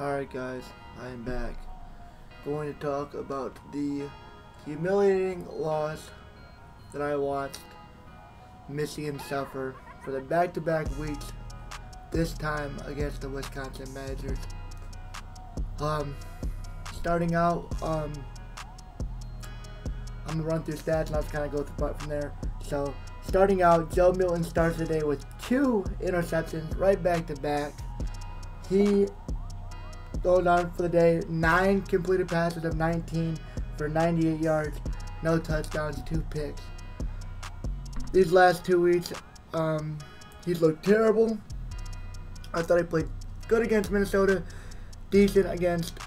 Alright guys, I am back. Going to talk about the humiliating loss that I watched Michigan suffer for the back-to-back weeks, this time against the Wisconsin Badgers. Um, starting out, um, I'm gonna run through stats and I'll just kind of go through from there. So, starting out, Joe Milton starts the day with two interceptions right back to back. He goes on for the day. Nine completed passes of 19 for 98 yards, no touchdowns, two picks. These last two weeks, um, he's looked terrible. I thought he played good against Minnesota, decent against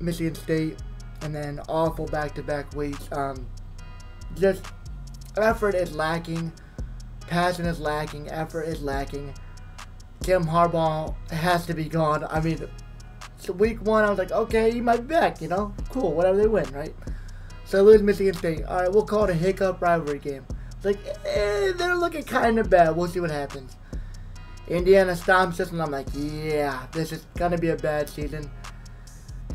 Michigan State, and then awful back-to-back weeks. Um, just effort is lacking, passion is lacking, effort is lacking. Jim Harbaugh has to be gone. I mean, so week one, I was like, okay, he might be back, you know? Cool, whatever they win, right? So lose Michigan State. All right, we'll call it a hiccup rivalry game. It's like, eh, they're looking kind of bad. We'll see what happens. Indiana stomps us, and I'm like, yeah, this is going to be a bad season.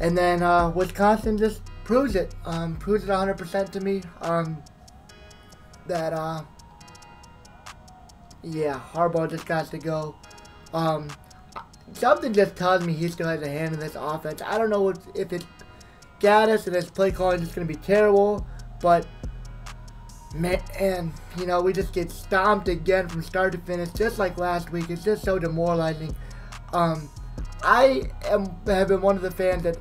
And then uh, Wisconsin just proves it. Um, proves it 100% to me. Um, that, uh, yeah, Harbaugh just got to go. Um, something just tells me he still has a hand in this offense. I don't know if it's Gattis and his play calling is going to be terrible, but man, and, you know, we just get stomped again from start to finish, just like last week. It's just so demoralizing. Um, I am have been one of the fans that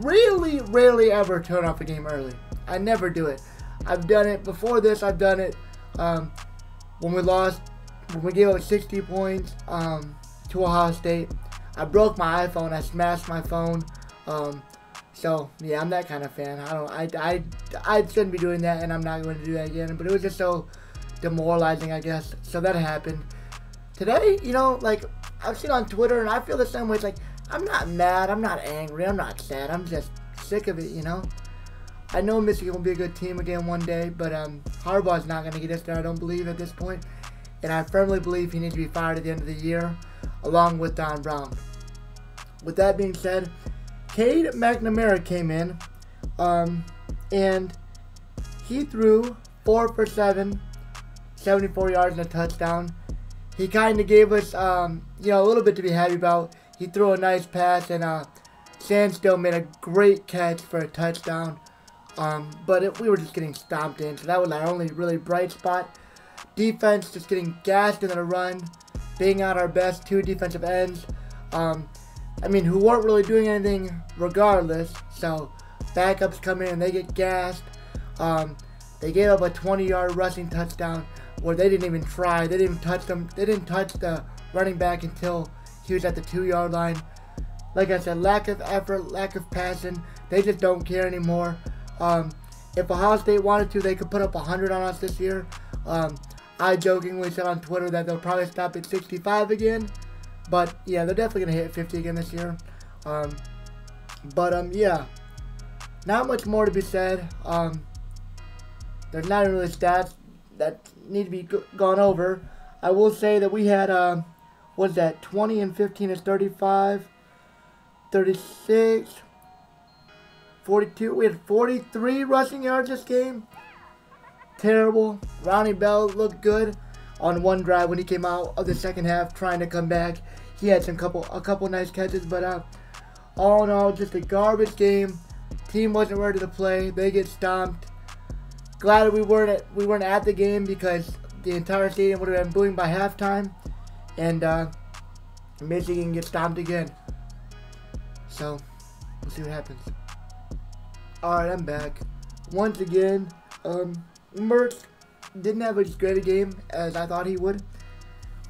really, rarely ever turn off a game early. I never do it. I've done it before this. I've done it um, when we lost, when we gave up 60 points. Um, to Ohio State. I broke my iPhone. I smashed my phone. Um, so yeah, I'm that kind of fan. I don't. I, I, I shouldn't be doing that, and I'm not going to do that again. But it was just so demoralizing, I guess. So that happened. Today, you know, like I've seen on Twitter, and I feel the same way. It's like I'm not mad. I'm not angry. I'm not sad. I'm just sick of it. You know. I know Michigan will be a good team again one day, but um, Harbaugh's not going to get us there. I don't believe at this point, and I firmly believe he needs to be fired at the end of the year along with Don Brown. With that being said, Cade McNamara came in, um, and he threw four for seven, 74 yards and a touchdown. He kind of gave us, um, you know, a little bit to be happy about. He threw a nice pass, and uh, Sainristil made a great catch for a touchdown. Um, but it, we were just getting stomped in, so that was our only really bright spot. Defense just getting gassed in the run being out our best two defensive ends. Um, I mean, who weren't really doing anything regardless. So backups come in and they get gassed. Um, they gave up a 20-yard rushing touchdown where they didn't even try. They didn't touch them. They didn't touch the running back until he was at the two-yard line. Like I said, lack of effort, lack of passion. They just don't care anymore. Um, if Ohio State wanted to, they could put up 100 on us this year. Um, I jokingly said on Twitter that they'll probably stop at 65 again. But yeah, they're definitely to hit 50 again this year. Um, but um, yeah, not much more to be said. Um, there's not really stats that need to be gone over. I will say that we had, uh, what's that, 20 and 15 is 35, 36, 42. We had 43 rushing yards this game terrible. Ronnie Bell looked good on one drive when he came out of the second half trying to come back. He had some couple a couple nice catches, but uh, all in all, just a garbage game. Team wasn't ready to play. They get stomped. Glad we weren't at, we weren't at the game because the entire stadium would have been booing by halftime, and uh, Michigan gets stomped again. So we'll see what happens. All right, I'm back once again. Um, Mertz didn't have as great a game as I thought he would.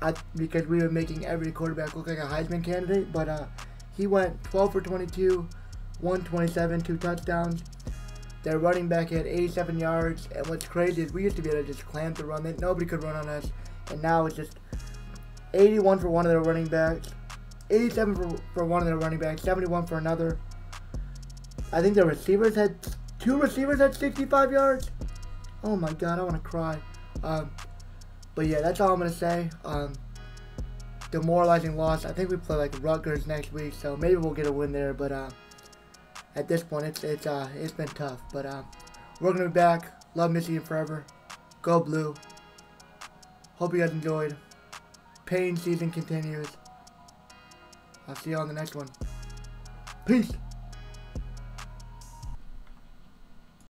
I, because we were making every quarterback look like a Heisman candidate, but uh, he went 12 for 22, 127, two touchdowns. Their running back had 87 yards, and what's crazy is we used to be able to just clamp the run. That nobody could run on us, and now it's just 81 for one of their running backs, 87 for, for one of their running backs, 71 for another. I think the receivers had two receivers had 65 yards. Oh my god, I want to cry. Um, but yeah, that's all I'm going to say. Um, demoralizing loss. I think we play like Rutgers next week, so maybe we'll get a win there. But uh, at this point, it's it's uh, it's been tough. But uh, we're gonna be back. Love Michigan forever. Go blue. Hope you guys enjoyed. Pain season continues. I'll see you on the next one. Peace.